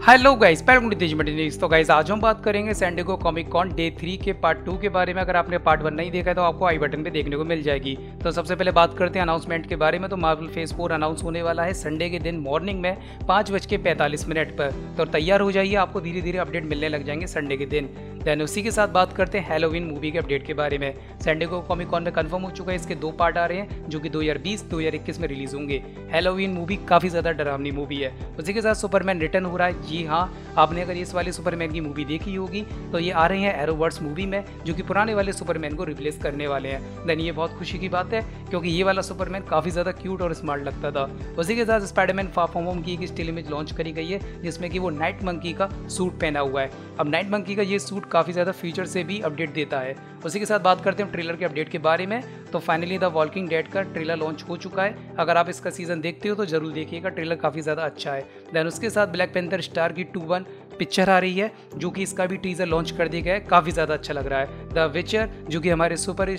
Hello guys news तो guys आज हम बात करेंगे San Diego Comic Con day three के पार्ट टू के बारे में। अगर आपने पार्ट वन नहीं देखा है तो आपको आई बटन पे देखने को मिल जाएगी। तो सबसे पहले बात करते हैं अनाउंसमेंट के बारे में। तो मार्वल फ़ेज़ फोर अनाउंस होने वाला है संडे के दिन मॉर्निंग में, पाँच बज के पैंतालीस मिनट पर। तो तैयार हो जाइए, आपको धीरे धीरे अपडेट मिलने लग जाएँगे संडे के दिन। देन उसी के साथ बात करते हैं हेलोविन मूवी के अपडेट के बारे में। सैंडिगो कॉमिक कॉन में कन्फर्म हो चुका है, इसके दो पार्ट आ रहे हैं, जो कि दो हज़ार बीस, दो हज़ार इक्कीस में रिलीज़ होंगे। हेलोविन मूवी काफ़ी ज़्यादा डरावनी मूवी है। उसी के साथ सुपरमैन रिटर्न हो रहा है जी हाँ आपने अगर इस वाले सुपरमैन की मूवी देखी होगी तो ये आ रहे हैं एरोवर्ड्स मूवी में, जो कि पुराने वाले सुपरमैन को रिप्लेस करने वाले हैं। देन ये बहुत खुशी की बात है, क्योंकि ये वाला सुपरमैन काफ़ी ज़्यादा क्यूट और स्मार्ट लगता था। उसी के साथ स्पाइडरमैन फाफॉम होम की एक स्टिल इमेज लॉन्च करी गई है, जिसमें कि वो नाइट मंकी का सूट पहना हुआ है। अब नाइट मंकी का ये सूट काफ़ी ज़्यादा फीचर से भी अपडेट देता है। उसी के साथ बात करते हैं ट्रेलर के अपडेट के बारे में तो फाइनली द वॉकिंग डेड का ट्रेलर लॉन्च हो चुका है। अगर आप इसका सीज़न देखते हो तो ज़रूर देखिएगा ट्रेलर काफ़ी ज़्यादा अच्छा है। देन उसके साथ ब्लैक पेंथर स्टार की टू वन पिक्चर आ रही है, जो कि इसका भी टीजर लॉन्च कर दिया गया है। काफ़ी ज़्यादा अच्छा लग रहा है। द विचर जो कि हमारे सुपर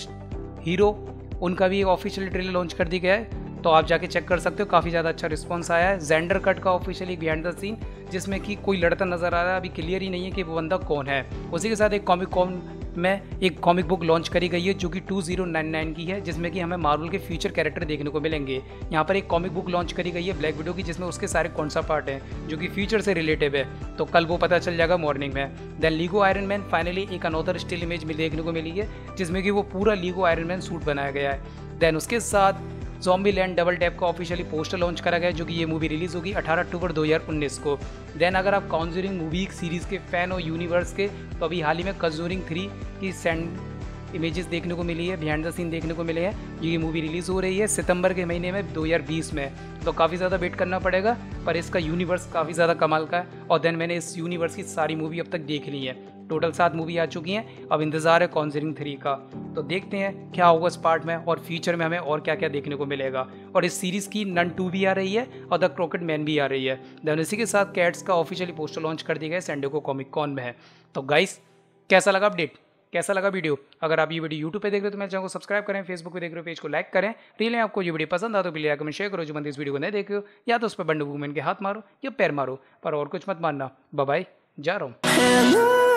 हीरो उनका भी एक ऑफिशियल ट्रेलर लॉन्च कर दिया गया है। तो आप जाके चेक कर सकते हो, काफ़ी ज़्यादा अच्छा रिस्पॉन्स आया है। जेंडर कट का ऑफिशियली बिहाइंड द सीन जिसमें कि कोई लड़ता नज़र आ रहा है, अभी क्लियर ही नहीं है कि वो बंदा कौन है। उसी के साथ एक कॉमिक कॉन में एक कॉमिक बुक लॉन्च करी गई है, जो कि 2099 की है, जिसमें कि हमें मार्वल के फ्यूचर कैरेक्टर देखने को मिलेंगे। यहाँ पर एक कॉमिक बुक लॉन्च करी गई है ब्लैक विडो की, जिसमें उसके सारे कौन सा पार्ट हैं, जो कि फ्यूचर से रिलेटिव है। तो कल वो पता चल जाएगा मॉर्निंग में। Then Lego Iron Man finally एक अनोदर स्टिल इमेज में देखने को मिली है, जिसमें कि वो पूरा लीगो आयरन मैन सूट बनाया गया है। देन उसके साथ जॉम्बी लैंड डबल टैप का ऑफिशियली पोस्टर लॉन्च करा गया जो कि ये मूवी रिलीज़ होगी 18 अक्टूबर 2019 को। देन अगर आप कॉन्जूरिंग मूवी सीरीज़ के फ़ैन हो यूनिवर्स के तो अभी हाल ही में कजूरिंग थ्री की सेंड इमेजेस देखने को मिली है बिहाइंड द सीन देखने को मिले हैं। ये मूवी रिलीज़ हो रही है सितंबर के महीने में 2020 में। तो काफ़ी ज़्यादा वेट करना पड़ेगा, पर इसका यूनिवर्स काफ़ी ज़्यादा कमाल का है, और देन मैंने इस यूनिवर्स की सारी मूवी अब तक देख ली है। टोटल सात मूवी आ चुकी हैं। अब इंतज़ार है कॉन्जरिंग थ्री का। तो देखते हैं क्या होगा इस पार्ट में और फ्यूचर में हमें और क्या क्या देखने को मिलेगा। और इस सीरीज़ की नन टू भी आ रही है और द क्रोकेट मैन भी आ रही है। देन इसी के साथ कैट्स का ऑफिशियली पोस्टर लॉन्च कर दिया गया सैंडे कॉमिक कॉन में है। तो गाइस कैसा लगा अपडेट कैसा लगा वीडियो अगर आप ये वीडियो यूट्यूब पे देख रहे हो तो मेरे चैनल को सब्सक्राइब करें फेसबुक पे देख रहे हो पेज को लाइक करें। रियली आपको ये वीडियो पसंद आ तो प्लीज़ कमेंट शेयर करो। जो बंद इस वीडियो को नहीं देखे हो, या तो उस पर बंड वूमेन के हाथ मारो या पैर मारो। पर और कुछ मत मानना। बाय जा रहा हूँ।